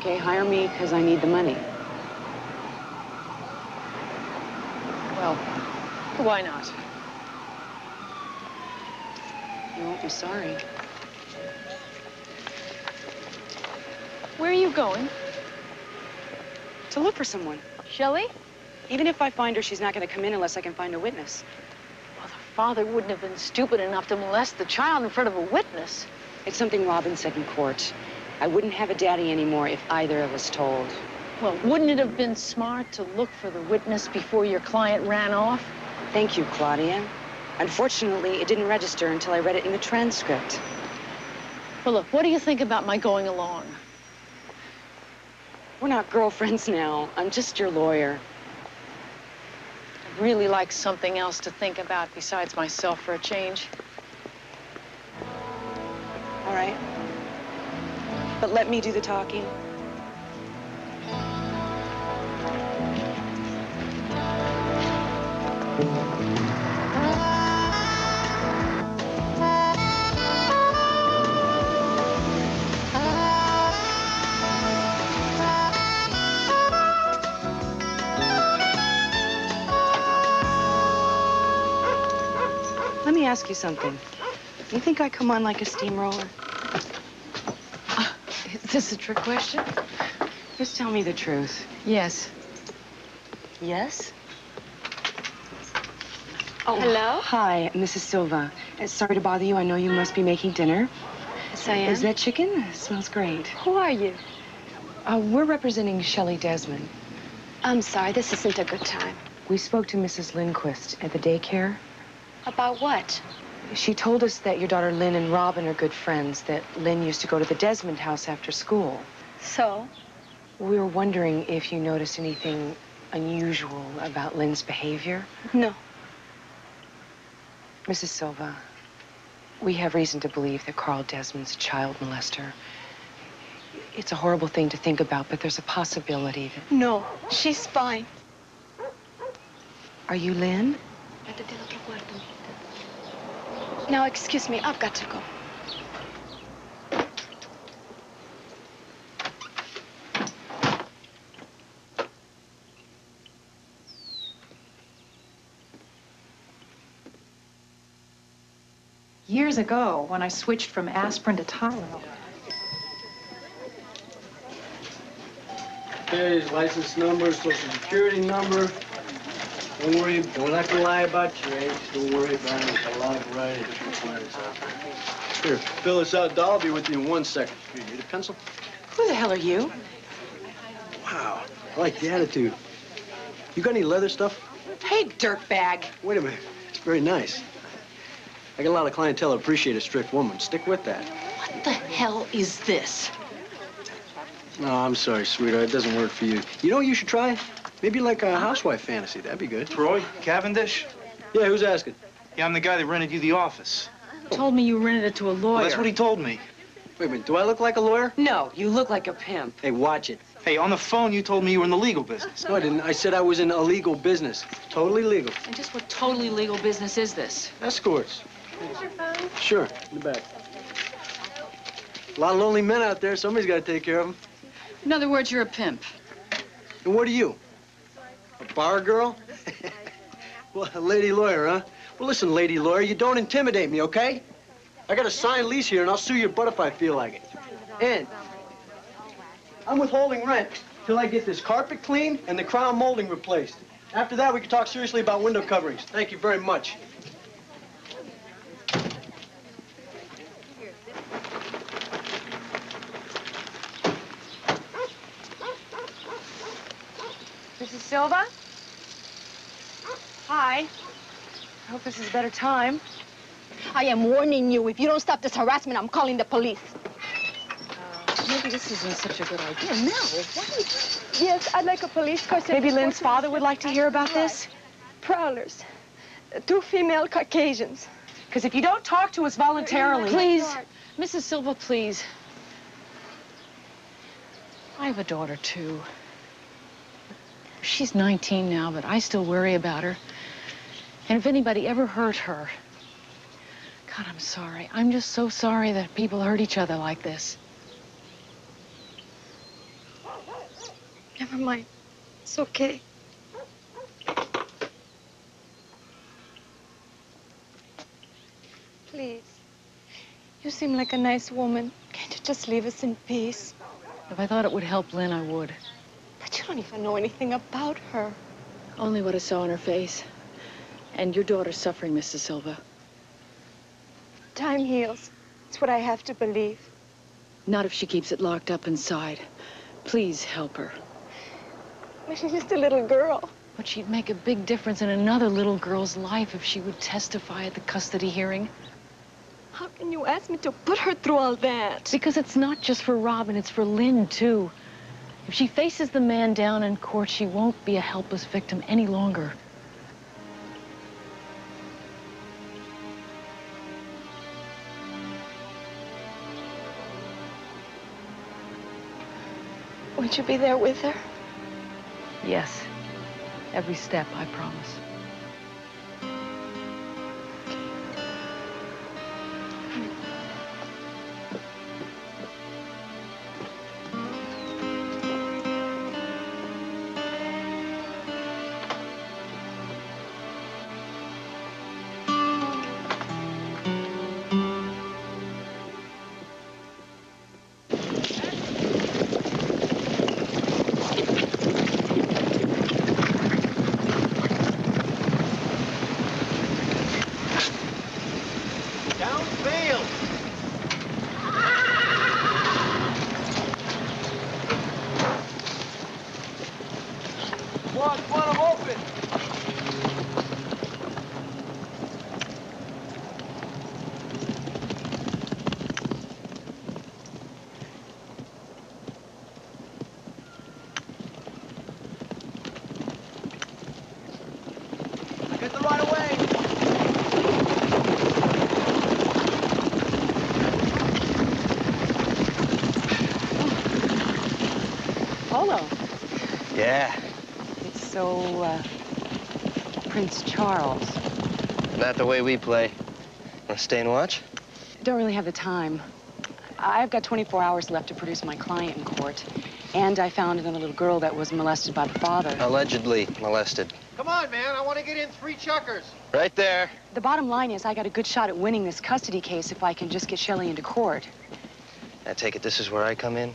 Okay, hire me because I need the money. Well, why not? You won't be sorry. Where are you going? To look for someone. Shelley? Even if I find her, she's not going to come in unless I can find a witness. Well, the father wouldn't have been stupid enough to molest the child in front of a witness. It's something Robin said in court. I wouldn't have a daddy anymore if either of us told. Well, wouldn't it have been smart to look for the witness before your client ran off? Thank you, Claudia. Unfortunately, it didn't register until I read it in the transcript. Well, look, what do you think about my going along? We're not girlfriends now. I'm just your lawyer. I'd really like something else to think about besides myself for a change. All right. But let me do the talking. Let me ask you something. You think I come on like a steamroller? Is this a trick question? Just tell me the truth. Yes. Yes? Oh, Hello? Hi, Mrs. Silva. Uh, sorry to bother you. I know you must be making dinner. Yes, I am. Is that chicken? It smells great. Who are you? Uh, we're representing Shelley Desmond. I'm sorry, this isn't a good time. We spoke to Mrs. Lindquist at the daycare. About what? She told us that your daughter Lynn and Robin are good friends, that Lynn used to go to the Desmond house after school. So? We were wondering if you noticed anything unusual about Lynn's behavior. No. Mrs. Silva, we have reason to believe that Carl Desmond's a child molester. It's a horrible thing to think about, but there's a possibility that... No, she's fine. Are you Lynn? Now, excuse me, I've got to go. Years ago, when I switched from aspirin to Tylenol. Okay, his license number, social security number. Don't worry, don't have to lie about your age. Don't worry about it. There's a lot of variety of different flavors. Here, fill this out. Doll, I'll be with you in one second. Here, you need a pencil? Who the hell are you? Wow, I like the attitude. You got any leather stuff? Hey, dirtbag. Wait a minute. It's very nice. I got a lot of clientele that appreciate a strict woman. Stick with that. What the hell is this? No, I'm sorry, sweetheart. It doesn't work for you. You know what you should try? Maybe like a housewife fantasy. That'd be good. Troy Cavendish? Yeah, who's asking? Yeah, I'm the guy that rented you the office. Told me you rented it to a lawyer. Well, that's what he told me. Wait a minute. Do I look like a lawyer? No, you look like a pimp. Hey, watch it. Hey, on the phone, you told me you were in the legal business. No, I didn't. I said I was in illegal business. Totally legal. And just what totally legal business is this? Escorts. Sure, in the back. A lot of lonely men out there. Somebody's got to take care of them. In other words, you're a pimp. And what are you? Bar girl? well, lady lawyer, huh? Well, listen, lady lawyer, you don't intimidate me, okay? I got a signed lease here, and I'll sue your butt if I feel like it. And I'm withholding rent till I get this carpet cleaned and the crown molding replaced. After that, we can talk seriously about window coverings. Thank you very much. Mrs. Silva? Hi. I hope this is a better time. I am warning you. If you don't stop this harassment, I'm calling the police. Maybe this isn't such a good idea. No, what? Yes, I'd like a police car. Maybe Lynn's to- father would like to hear about this? Prowlers. Uh, Two female Caucasians. Because if you don't talk to us voluntarily... Please, Mrs. Silva, please. I have a daughter, too. She's 19 now, but I still worry about her. And if anybody ever hurt her, God, I'm sorry. I'm just so sorry that people hurt each other like this. Never mind. It's okay. Please. You seem like a nice woman. Can't you just leave us in peace? If I thought it would help Lynn, I would. But you don't even know anything about her. Only what I saw on her face. And your daughter's suffering, Mrs. Silva. Time heals. It's what I have to believe. Not if she keeps it locked up inside. Please help her. But she's just a little girl. But she'd make a big difference in another little girl's life if she would testify at the custody hearing. How can you ask me to put her through all that? Because it's not just for Robin, it's for Lynn, too. If she faces the man down in court, she won't be a helpless victim any longer. Would you be there with her? Yes. Every step, I promise. Yeah, It's so, uh, Prince Charles. not the way we play. Want to stay and watch? Don't really have the time. I've got 24 hours left to produce my client in court. And I found another little girl that was molested by the father. Allegedly molested. Come on, man. I want to get in three chukkers. Right there. The bottom line is I got a good shot at winning this custody case if I can just get Shelley into court. I take it this is where I come in?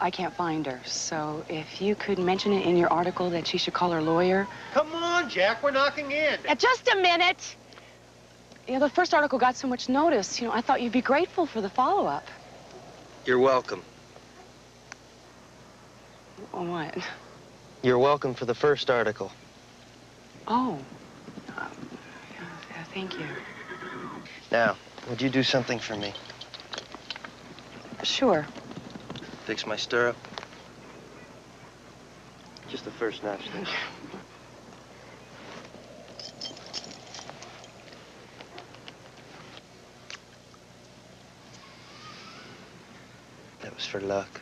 I can't find her, so if you could mention it in your article that she should call her lawyer. Come on, Jack. We're knocking in. Uh, just a minute! You know, the first article got so much notice. You know, I thought you'd be grateful for the follow-up. You're welcome. Oh, what? You're welcome for the first article. Oh. Uh, yeah, thank you. Now, would you do something for me? Sure. Fix my stirrup? Just the first notch. there. That was for luck.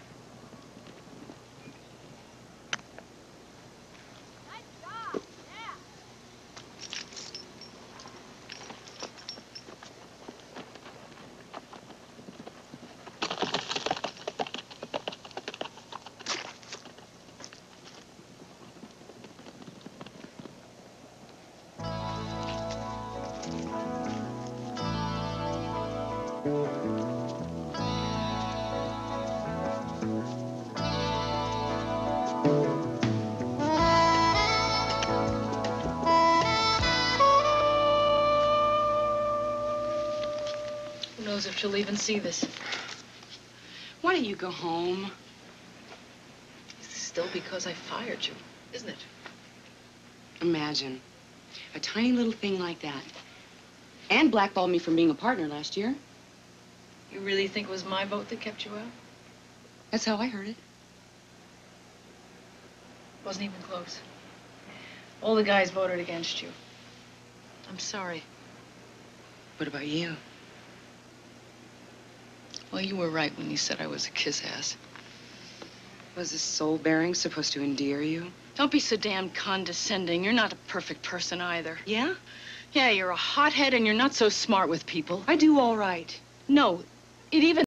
Knows if she'll even see this? Why don't you go home? It's still because I fired you, isn't it? Imagine. A tiny little thing like that. And blackballed me from being a partner last year. You really think it was my vote that kept you out? That's how I heard it. Wasn't even close. All the guys voted against you. I'm sorry. What about you? Well, you were right when you said I was a kiss ass. Was this soul bearing supposed to endear you? Don't be so damn condescending. You're not a perfect person either. Yeah? Yeah, you're a hothead and you're not so smart with people. I do all right. No, it even